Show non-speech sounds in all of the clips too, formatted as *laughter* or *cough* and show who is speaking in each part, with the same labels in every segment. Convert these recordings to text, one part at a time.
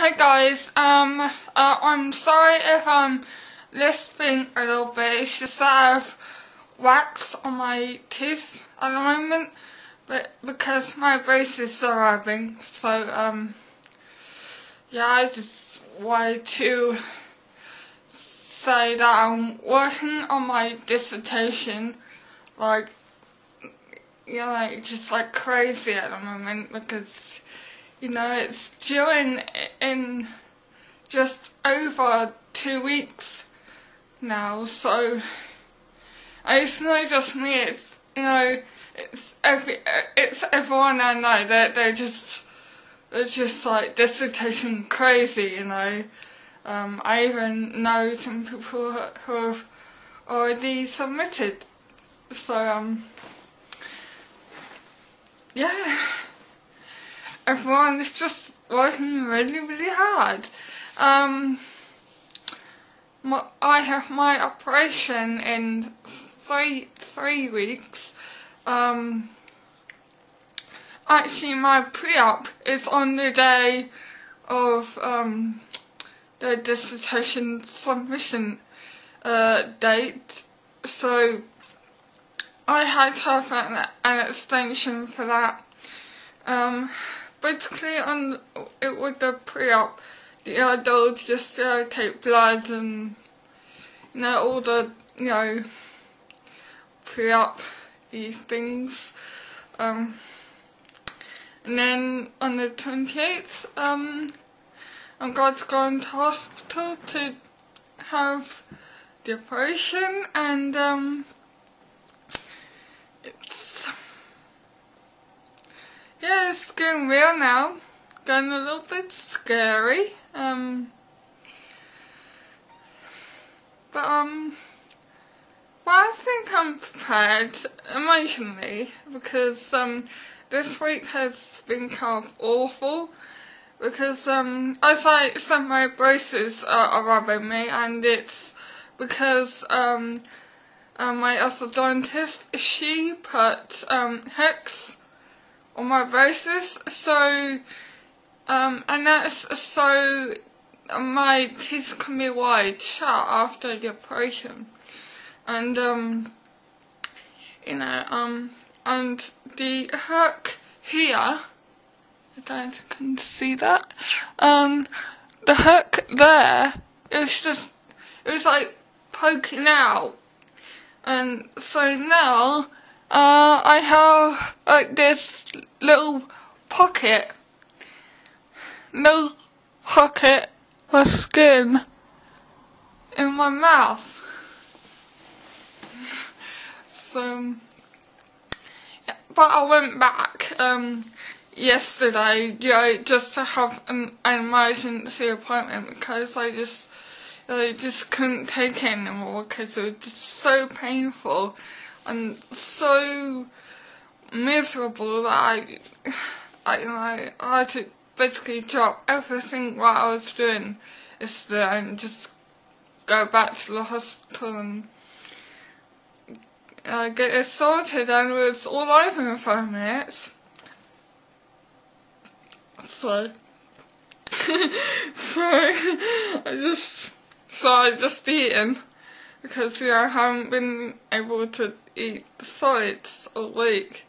Speaker 1: Hey guys, um, uh, I'm sorry if I'm lisping a little bit. It's just that I have wax on my teeth at the moment, but because my braces are arriving, so um, yeah, I just wanted to say that I'm working on my dissertation, like, you know, like, just like crazy at the moment because you know, it's due in, just over two weeks now, so it's not just me, it's, you know, it's every, it's everyone I know, they're, they're just, they're just like dissertation crazy, you know. Um, I even know some people who have already submitted, so, um, yeah everyone is just working really, really hard. Um, my, I have my operation in three three weeks. Um, actually, my pre-op is on the day of um, the dissertation submission uh, date, so I had to have an, an extension for that. Um, basically on it was the pre-op, you know, they'll just uh, take blood and you know all the you know pre-op these things. Um, and then on the 28th, um, I'm going to go into hospital to have the operation and um, Getting real now. Getting a little bit scary. Um, but, um, well, I think I'm prepared emotionally because, um, this week has been kind of awful because, um, as I said, my braces are robbing me and it's because, um, uh, my orthodontist, she put, um, hex on my braces. So, um, and that's so my teeth can be wide shut after the operation. And, um, you know, um, and the hook here, I don't know if you can see that, um, the hook there, it was just, it was like poking out. And so now, uh, I have like this little pocket, No pocket of skin in my mouth. so, yeah, but I went back um, yesterday, you know, just to have an, an emergency appointment because I just, I just couldn't take it anymore because it was just so painful and so miserable that I, I, I had to basically drop everything what I was doing yesterday and just go back to the hospital and uh, get it sorted and it was all over in five minutes. So, *laughs* sorry, I just, so I just eaten because yeah, I haven't been able to eat the solids all week.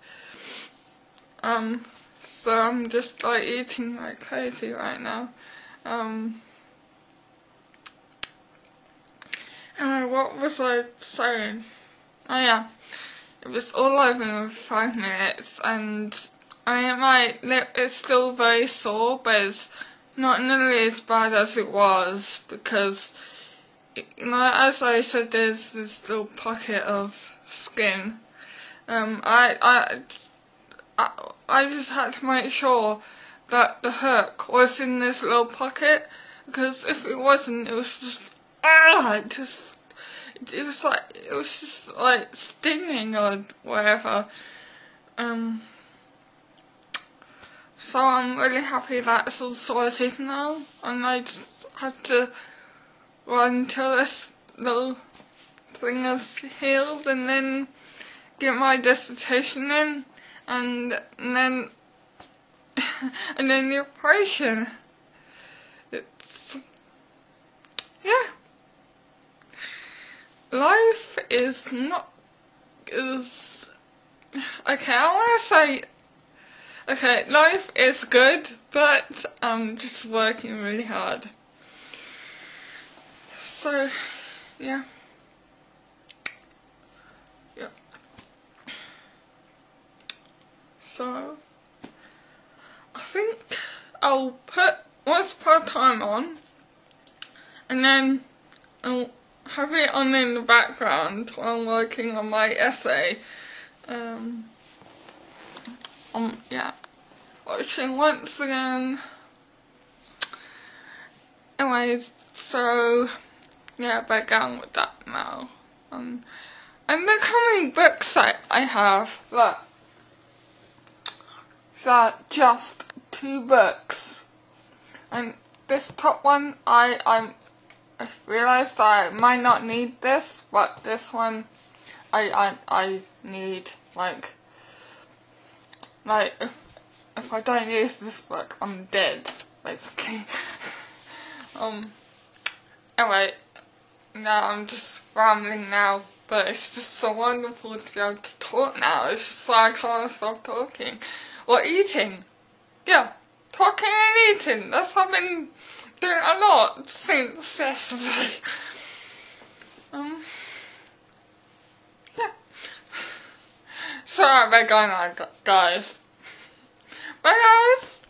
Speaker 1: Um, so I'm just like eating like crazy right now. Um, and what was I saying? Oh yeah, it was all over in five minutes and I mean my lip is still very sore but it's not nearly as bad as it was because you know as I said there's this little pocket of skin. Um, I, I, I, I just had to make sure that the hook was in this little pocket because if it wasn't, it was just, ah, just, it was like, it was just like stinging or whatever. Um, so I'm really happy that's all sorted now, and I just had to until this little thing is healed and then get my dissertation in and, and then *laughs* and then the operation. it's yeah. Life is not is okay. I want to say okay. Life is good, but I'm just working really hard. So yeah. Yeah. So I think I'll put Once Upon a Time on and then I'll have it on in the background while I'm working on my essay. Um, um yeah. Watching once again. Anyways, so yeah, back on with that now. Um, and look how many books I, I have. Look. So just two books. And this top one, I I, I realized I might not need this, but this one, I I I need like like if if I don't use this book, I'm dead basically. *laughs* um. Anyway, now I'm just rambling now, but it's just so wonderful to be able to talk now. It's just like I can't stop talking or eating. Yeah, talking and eating. That's what I've been doing a lot since yesterday. *laughs* Um, yeah. Sorry about going on, guys. Bye, guys.